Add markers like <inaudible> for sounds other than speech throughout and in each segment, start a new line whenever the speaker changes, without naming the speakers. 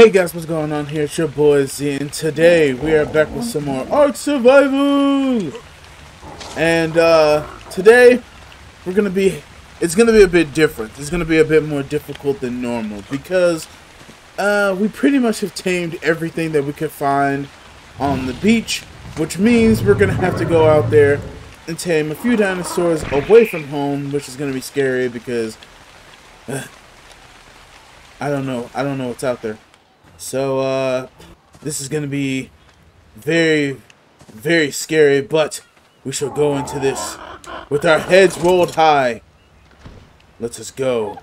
Hey guys, what's going on here? It's your boy Z, and today we are back with some more Ark Survival! And, uh, today we're gonna be, it's gonna be a bit different. It's gonna be a bit more difficult than normal because, uh, we pretty much have tamed everything that we could find on the beach, which means we're gonna have to go out there and tame a few dinosaurs away from home, which is gonna be scary because, uh, I don't know, I don't know what's out there. So, uh, this is going to be very, very scary, but we shall go into this with our heads rolled high. Let us just go.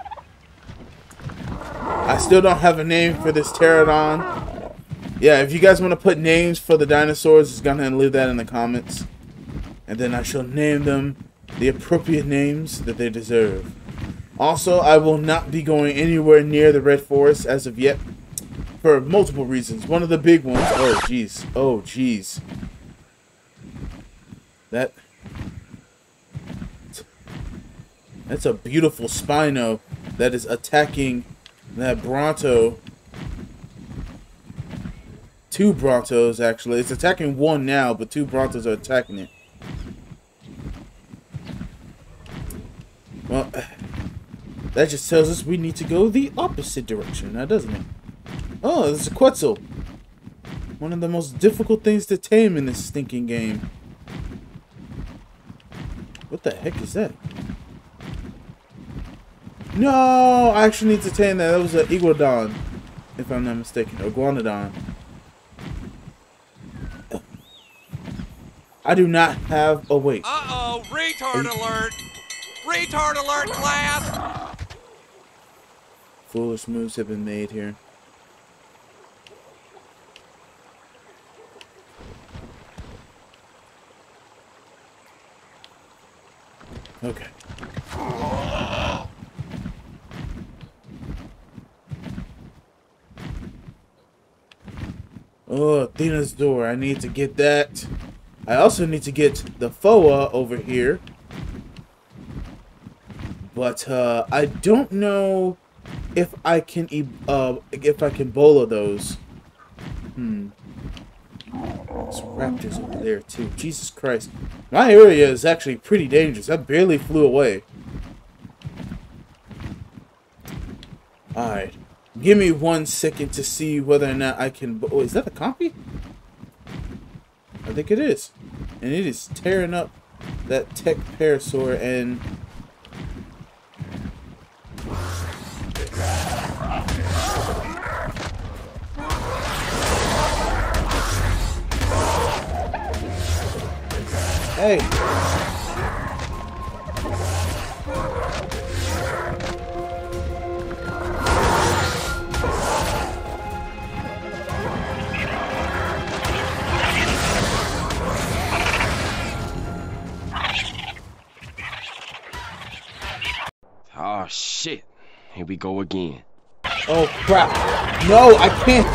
I still don't have a name for this pterodon. Yeah, if you guys want to put names for the dinosaurs, just go ahead and leave that in the comments. And then I shall name them the appropriate names that they deserve. Also, I will not be going anywhere near the Red Forest as of yet for multiple reasons. One of the big ones. Oh, jeez. Oh, jeez. That. That's a beautiful Spino that is attacking that Bronto. Two Brontos, actually. It's attacking one now, but two Brontos are attacking it. Well, that just tells us we need to go the opposite direction now, doesn't it? Oh, there's a Quetzal. One of the most difficult things to tame in this stinking game. What the heck is that? No, I actually need to tame that. That was an Iguanodon, if I'm not mistaken. Or Guanodon. I do not have... a wait.
Uh-oh, retard alert! Retard alert, class!
Foolish moves have been made here. Okay. Oh, Athena's door. I need to get that. I also need to get the FOA over here. But uh, I don't know if I can e uh, if I can bola those. Hmm. Raptors over there too. Jesus Christ. My area is actually pretty dangerous. I barely flew away. Alright. Give me one second to see whether or not I can... Oh, is that a copy? I think it is. And it is tearing up that tech parasaur and... Hey!
Oh shit. Here we go again.
Oh crap! No, I can't!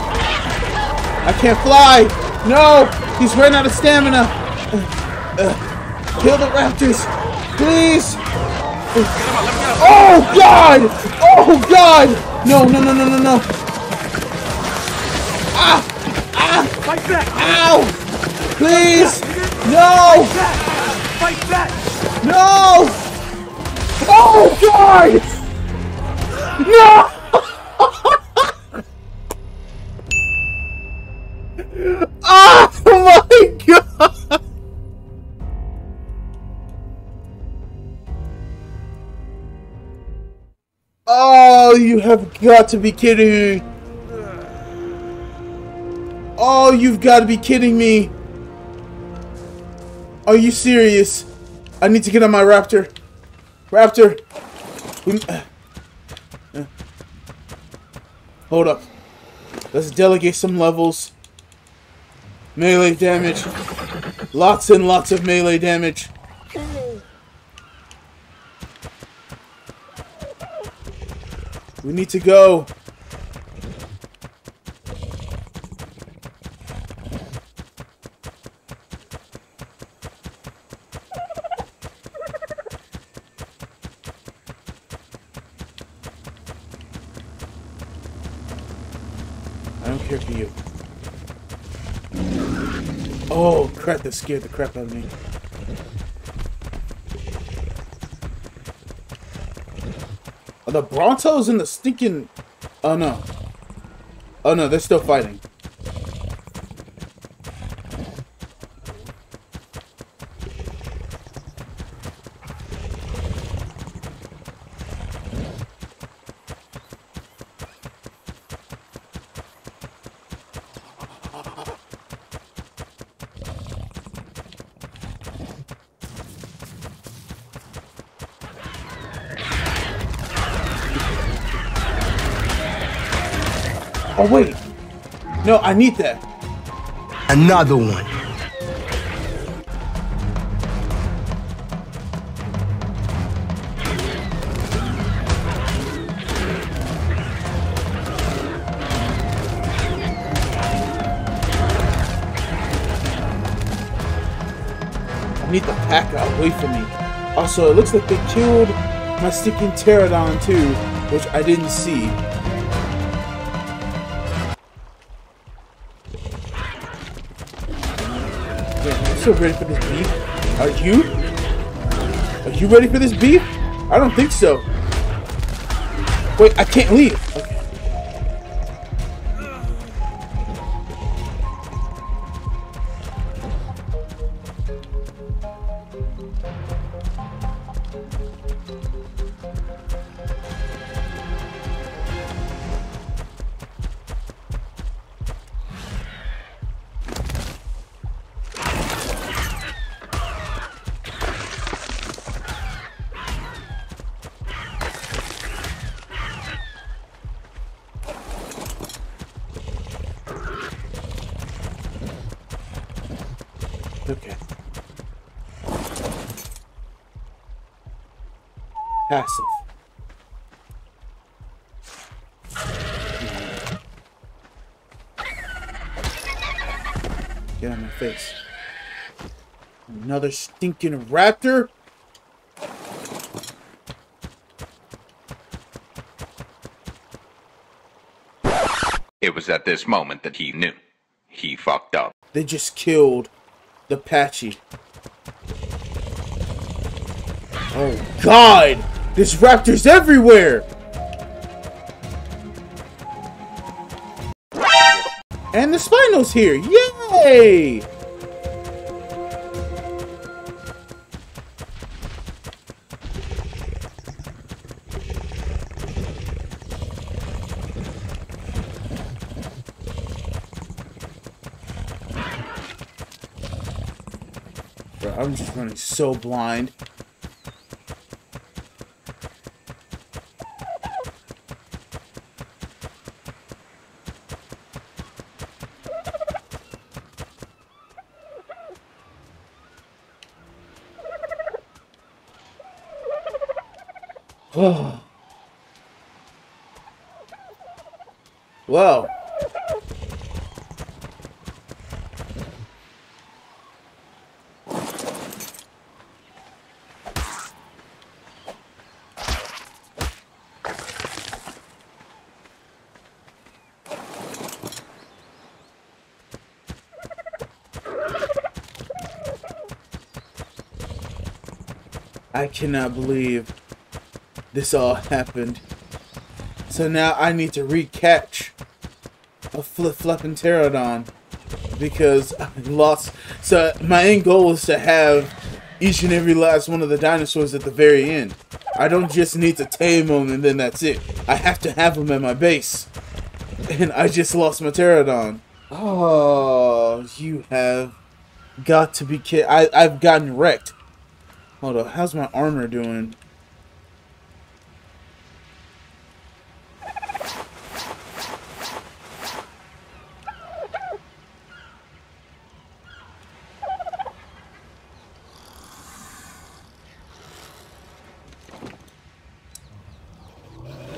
I can't fly! No! He's run out of stamina! Uh, kill the raptors! Please! Oh god! Oh god! No, no, no, no, no, no! Ah! Ah!
Fight back!
Ow! Please! No!
Fight back!
No! Oh god! No! You have got to be kidding me! Oh, you've got to be kidding me! Are you serious? I need to get on my raptor. Raptor! Uh. hold up. Let's delegate some levels. Melee damage. Lots and lots of melee damage. We need to go. I don't care for you. Oh, crap, that scared the crap out of me. The Brontos and the stinking... Oh, no. Oh, no, they're still fighting. Oh, wait. No, I need that.
Another one.
I need the pack out away from me. Also, it looks like they killed my sticking pterodon too, which I didn't see. Ready for this beef. Are you? Are you ready for this beef? I don't think so. Wait, I can't leave. Okay. Passive. Get out of my face. Another stinking raptor?
It was at this moment that he knew. He fucked up.
They just killed the Patchy. Oh god! There's raptors everywhere! And the Spino's here! Yay! I'm just running so blind. <sighs> Well. I cannot believe this all happened. So now I need to recatch a flip flopping pterodon because <laughs> I lost. So my end goal is to have each and every last one of the dinosaurs at the very end. I don't just need to tame them and then that's it. I have to have them at my base. And I just lost my pterodon. Oh, you have got to be kidding. I've gotten wrecked. Hold up, how's my armor doing?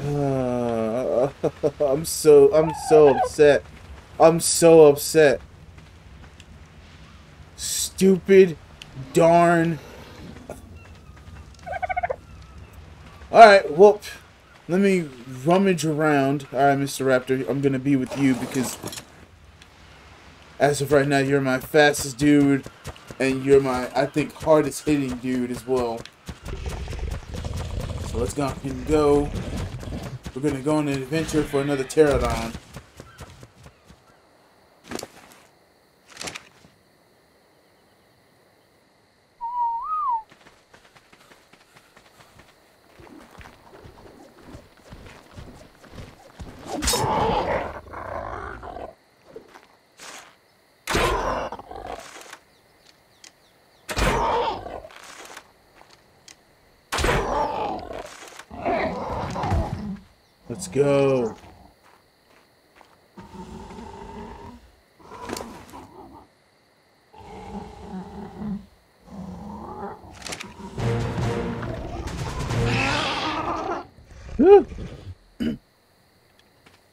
Uh, <laughs> I'm so I'm so upset. I'm so upset. Stupid darn. Alright, well let me rummage around. All right, Mr. Raptor, I'm gonna be with you because as of right now, you're my fastest dude, and you're my, I think, hardest hitting dude as well. So let's go and go. We're gonna go on an adventure for another pterodon. Let's go.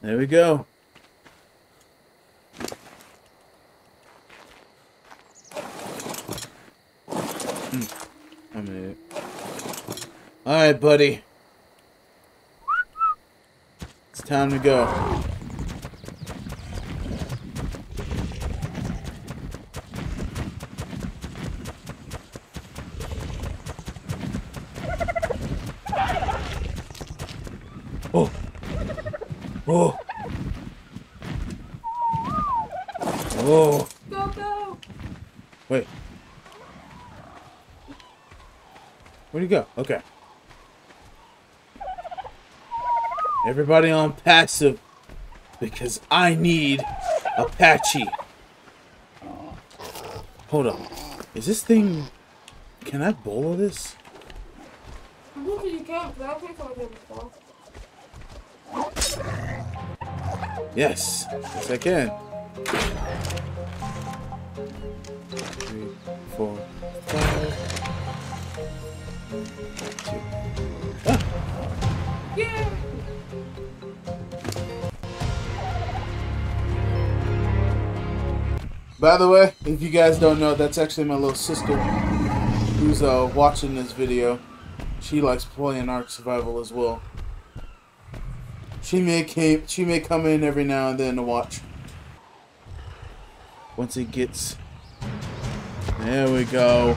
There we go. Hmm. I'm it. All right, buddy. It's time to go. Oh. Oh. Oh.
Go, go!
Wait. Where'd he go? Okay. Everybody on passive because I need Apache. Hold up. Is this thing. Can I bola this? Yes. Yes, I can. Three, four, five. Two.
Yeah!
By the way, if you guys don't know, that's actually my little sister who's uh, watching this video. She likes playing Ark Survival as well. She may came, she may come in every now and then to watch. Once it gets, there we go.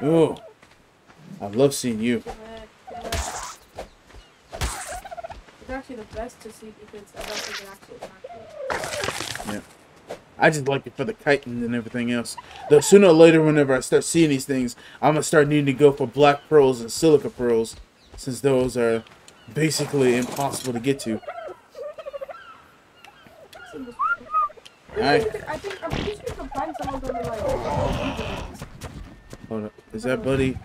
Ooh, I love seeing you.
Yeah, yeah. It's actually the best to see because I don't think it actually happens.
Yeah. I just like it for the chitin and everything else. Though sooner or later, whenever I start seeing these things, I'm gonna start needing to go for black pearls and silica pearls, since those are basically impossible to get to. Alright,
I think I'm pretty sure you can find some of them like.
Oh, hold up. Is that buddy?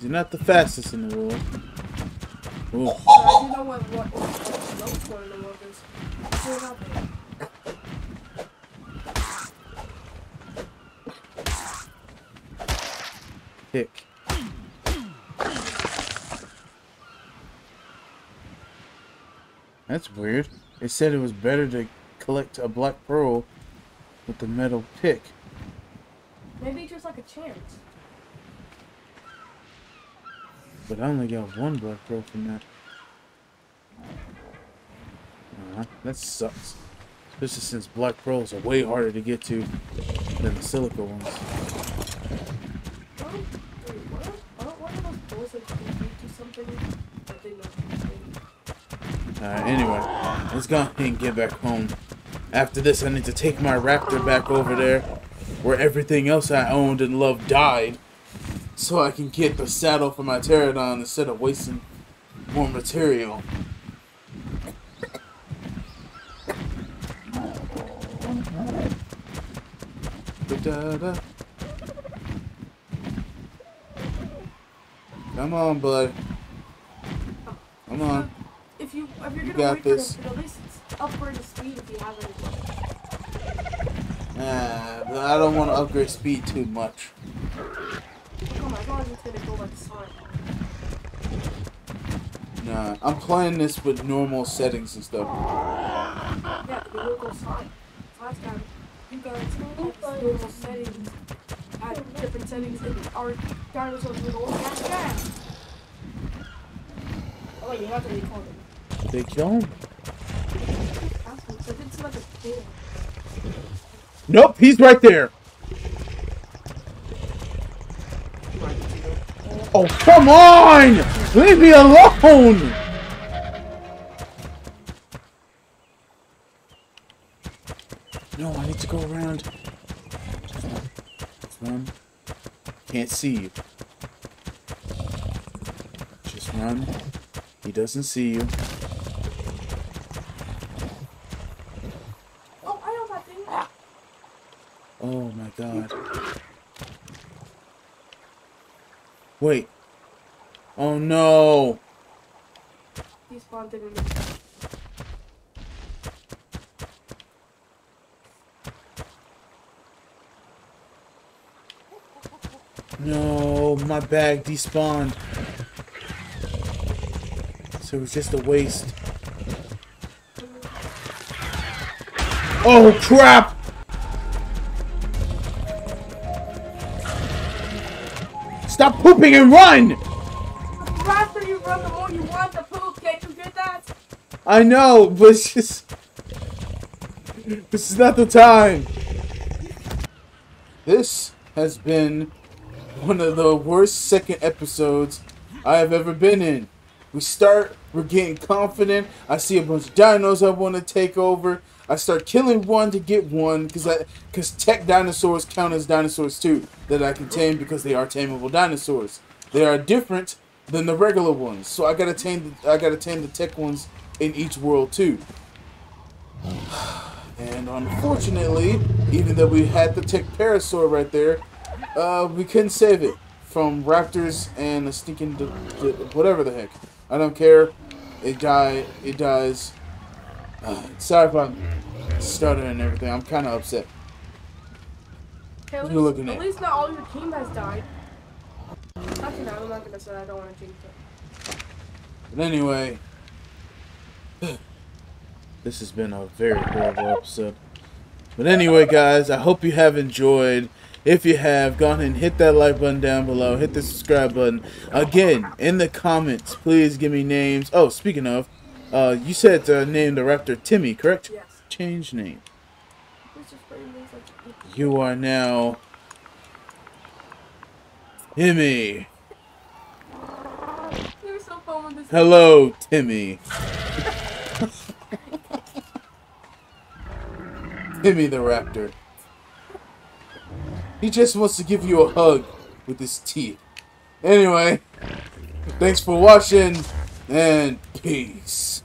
He's not the fastest in the world. Ooh.
I do know what what what slow for in the world is. It.
Pick. That's weird. They said it was better to collect a black pearl with the metal pick.
Maybe just like a chance.
But I only got one black pearl from that. Uh, that sucks. Especially since black pearls are way harder to get to than the silica ones. Alright, anyway, let's go and get back home. After this, I need to take my raptor back over there where everything else I owned and loved died so I can get the saddle for my pterodon instead of wasting more material. Da-da-da. Come on, bud. Come on.
If you if you're gonna
got this.
for at least it's upgrade the speed if you have any.
Nah, but I don't want to upgrade speed too much. Nah, I'm playing this with normal settings and stuff.
Yeah, got normal settings. had different settings fast. Oh, you have to record it.
They kill him? Nope, he's right there. Oh, come on! Leave me alone! No, I need to go around. Just run. Can't see you. Just run. He doesn't see you.
Oh, I know that thing.
Oh my god. Wait. Oh no.
He spawned in.
No, my bag despawned. So it was just a waste. Oh crap! Stop pooping and run!
The faster you run, the more you want to poop. Can't you get that?
I know, but it's just. This is not the time. This has been one of the worst second episodes I have ever been in. We start, we're getting confident. I see a bunch of dinos I want to take over. I start killing one to get one because because tech dinosaurs count as dinosaurs too that I can tame because they are tameable dinosaurs. They are different than the regular ones, so I gotta tame the, I gotta tame the tech ones in each world too. <sighs> And unfortunately, even though we had the tech parasaur right there, uh, we couldn't save it from raptors and a stinking whatever the heck. I don't care. It die. It dies. Uh, sorry if I'm stuttering and everything. I'm kind of upset.
Okay, at least,
looking
at
at?
least not all your team has died. Actually, no, I'm not gonna say. I don't want to jinx it.
But anyway, <sighs> this has been a very horrible episode. But anyway, guys, I hope you have enjoyed. If you have, go ahead and hit that like button down below. Hit the subscribe button. Again, in the comments, please give me names. Oh, speaking of, uh, you said uh, name the raptor Timmy, correct?
Yes.
Change name.
This is pretty nice.
You are now Timmy. <laughs>
You're so fun with this.
Hello, Timmy. <laughs> Timmy the Raptor. He just wants to give you a hug with his teeth. Anyway, thanks for watching, and peace.